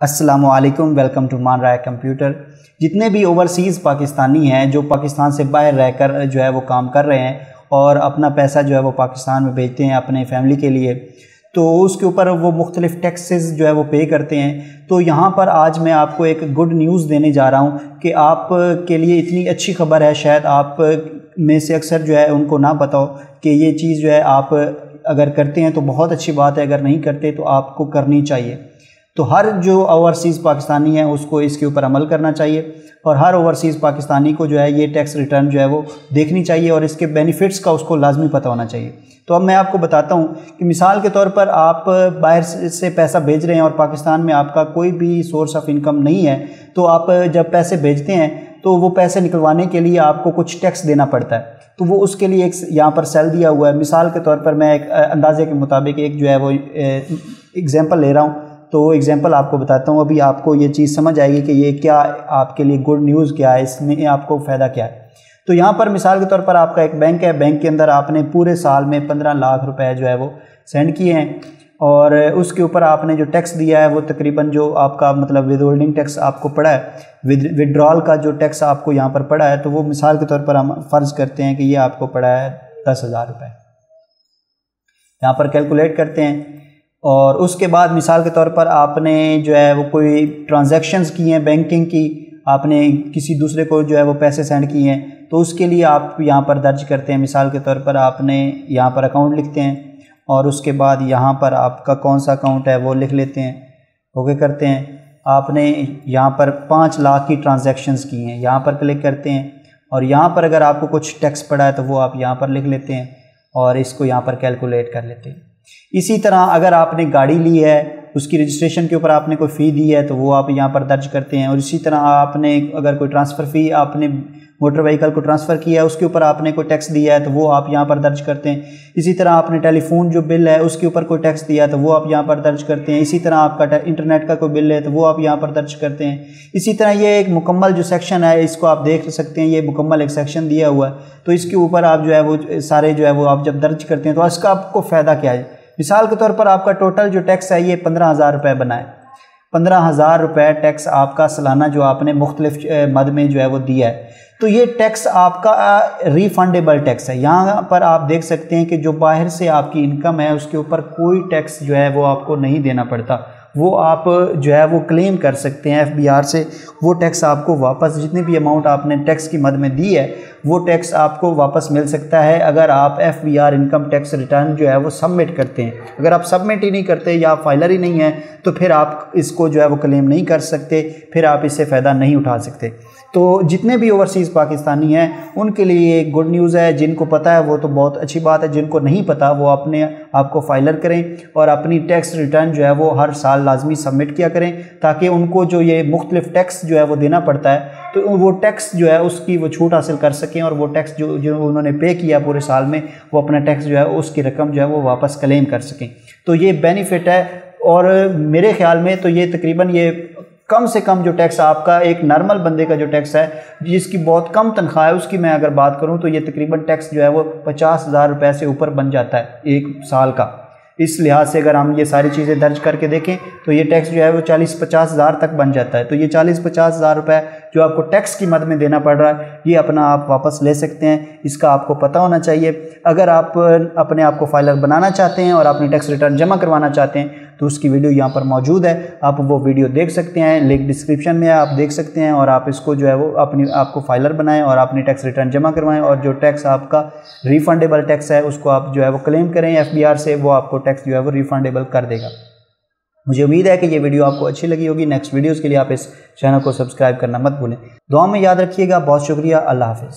असलकम welcome to मान राय computer जितने भी ओवरसीज़ पाकिस्तानी हैं जो पाकिस्तान से बाहर रहकर जो है वो काम कर रहे हैं और अपना पैसा जो है वो पाकिस्तान में भेजते हैं अपने फैमिली के लिए तो उसके ऊपर वो मुख्तलिफ़ टैक्सेस जो है वो पे करते हैं। तो यहाँ पर आज मैं आपको एक गुड न्यूज़ देने जा रहा हूँ कि आप के लिए इतनी अच्छी खबर है, शायद आप में से अक्सर जो है उनको ना बताओ कि ये चीज़ जो है आप अगर करते हैं तो बहुत अच्छी बात है, अगर नहीं करते तो आपको करनी चाहिए। तो हर जो ओवरसीज़ पाकिस्तानी है, उसको इसके ऊपर अमल करना चाहिए। और हर ओवरसीज़ पाकिस्तानी को जो है, ये टैक्स रिटर्न जो है, वो देखनी चाहिए और इसके बेनिफिट्स का उसको लाजमी पता होना चाहिए। तो अब मैं आपको बताता हूँ कि मिसाल के तौर पर आप बाहर से पैसा भेज रहे हैं और पाकिस्तान में आपका कोई भी सोर्स ऑफ़ इनकम नहीं है तो आप जब पैसे भेजते हैं तो वो पैसे निकलवाने के लिए आपको कुछ टैक्स देना पड़ता है। तो वो उसके लिए एक यहाँ पर सेल दिया हुआ है। मिसाल के तौर पर मैं एक अंदाजे के मुताबिक एक जो है वो एग्ज़ाम्पल ले रहा हूँ। तो एग्जांपल आपको बताता हूँ, अभी आपको ये चीज़ समझ आएगी कि ये क्या आपके लिए गुड न्यूज़ क्या है, इसमें आपको फ़ायदा क्या है। तो यहाँ पर मिसाल के तौर पर आपका एक बैंक है बैंक के अंदर आपने पूरे साल में पंद्रह लाख रुपए जो है वो सेंड किए हैं और उसके ऊपर आपने जो टैक्स दिया है वो तकरीबन जो आपका मतलब विद होल्डिंग टैक्स आपको पड़ा है विद विड्रॉल का जो टैक्स आपको यहाँ पर पड़ा है तो वो मिसाल के तौर पर हम फ़र्ज़ करते हैं कि ये आपको पड़ा है दस हज़ार रुपये यहाँ पर कैलकुलेट करते हैं और उसके बाद मिसाल के तौर पर आपने जो है वो कोई ट्रांजैक्शंस की हैं बैंकिंग की, आपने किसी दूसरे को जो है वो पैसे सेंड किए हैं तो उसके लिए आप यहाँ पर दर्ज करते हैं। मिसाल के तौर पर आपने यहाँ पर अकाउंट लिखते हैं और उसके बाद यहाँ पर आपका कौन सा अकाउंट है वो लिख लेते हैं। ओके, करते हैं। आपने यहाँ पर पाँच लाख की ट्रांजैक्शंस की हैं, यहाँ पर क्लिक करते हैं और यहाँ पर अगर आपको कुछ टैक्स पड़ा है तो वो आप यहाँ पर लिख लेते हैं और इसको यहाँ पर कैलकुलेट कर लेते हैं। इसी तरह अगर आपने गाड़ी ली है, उसकी रजिस्ट्रेशन के ऊपर आपने कोई फ़ी दी है तो वो आप यहाँ पर दर्ज करते हैं। और इसी तरह आपने अगर कोई ट्रांसफ़र फ़ी आपने मोटर व्हीकल को ट्रांसफ़र किया है, उसके ऊपर आपने कोई टैक्स दिया है तो वो आप यहाँ पर दर्ज करते हैं। इसी तरह आपने टेलीफोन जो बिल है, उसके ऊपर कोई टैक्स दिया है तो वो आप यहाँ पर दर्ज करते हैं। इसी तरह आपका इंटरनेट का कोई बिल है तो वो आप यहाँ पर दर्ज करते हैं। इसी तरह ये एक मुकम्मल जो सेक्शन है, इसको आप देख सकते हैं, ये मुकम्मल एक सेक्शन दिया हुआ है। तो इसके ऊपर आप जो है वो, सारे जो है वो आप जब दर्ज करते हैं तो इसका आपको फ़ायदा क्या है? मिसाल के तौर पर आपका टोटल जो टैक्स है, ये पंद्रह हज़ार रुपये बनाए पंद्रह हज़ार रुपये टैक्स आपका सालाना जो आपने मुख्तलिफ़ मद में जो है वो दिया है। तो ये टैक्स आपका रिफंडेबल टैक्स है। यहाँ पर आप देख सकते हैं कि जो बाहर से आपकी इनकम है, उसके ऊपर कोई टैक्स जो है वो आपको नहीं देना पड़ता। वो आप, जो है, वो क्लेम कर सकते हैं एफबीआर से। वो टैक्स आपको वापस, जितनी भी अमाउंट आपने टैक्स की मद में दी है, वो टैक्स आपको वापस मिल सकता है अगर आप एफबीआर इनकम टैक्स रिटर्न जो है, वो सबमिट करते हैं। अगर आप सबमिट ही नहीं करते या फाइलर ही नहीं है तो फिर आप इसको जो है, वो क्लेम नहीं कर सकते, फिर आप इससे फ़ायदा नहीं उठा सकते। तो जितने भी ओवरसीज़ पाकिस्तानी हैं, उनके लिए गुड न्यूज़ है। जिनको पता है, वो तो बहुत अच्छी बात है। जिनको नहीं पता, वो अपने आपको फाइलर करें और अपनी टैक्स रिटर्न जो है वो हर साल लाजमी सबमिट किया करें, ताकि उनको जो ये मुख्तलिफ़ टैक्स जो है वो देना पड़ता है। तो वो टैक्स जो है उसकी वो छूट हासिल कर सकें और वो टैक्स जो जो उन्होंने पे किया पूरे साल में, वो अपना टैक्स जो है उसकी रकम जो है वो वापस क्लेम कर सकें। तो ये बेनिफिट है और मेरे ख्याल में तो ये तकरीबन ये कम से कम जो टैक्स आपका, एक नॉर्मल बंदे का जो टैक्स है, जिसकी बहुत कम तनख्वाह है, उसकी मैं अगर बात करूँ तो ये तकरीबन टैक्स जो है वो पचास हज़ार रुपये से ऊपर बन जाता है एक साल का। इस लिहाज से अगर हम ये सारी चीज़ें दर्ज करके देखें तो ये टैक्स जो है वो चालीस पचास हज़ार तक बन जाता है। तो ये चालीस पचास हज़ार रुपये जो आपको टैक्स की मद में देना पड़ रहा है, ये अपना आप वापस ले सकते हैं। इसका आपको पता होना चाहिए। अगर आप अपने आप को फाइलर बनाना चाहते हैं और अपनी टैक्स रिटर्न जमा करवाना चाहते हैं तो उसकी वीडियो यहाँ पर मौजूद है। आप वो वीडियो देख सकते हैं लिंक डिस्क्रिप्शन में है, आप देख सकते हैं और आप इसको जो है वो अपनी, आपको फाइलर बनाएँ और अपनी टैक्स रिटर्न जमा करवाएँ और जो टैक्स आपका रिफंडेबल टैक्स है, उसको आप जो है वो क्लेम करें एफबीआर से, वो आपको टैक्स जो है वो रिफंडेबल कर देगा। मुझे उम्मीद है कि ये वीडियो आपको अच्छी लगी होगी। नेक्स्ट वीडियोज़ के लिए आप इस चैनल को सब्सक्राइब करना मत भूलें। दुआ में याद रखिएगा। बहुत शुक्रिया। अल्लाह हाफिज़।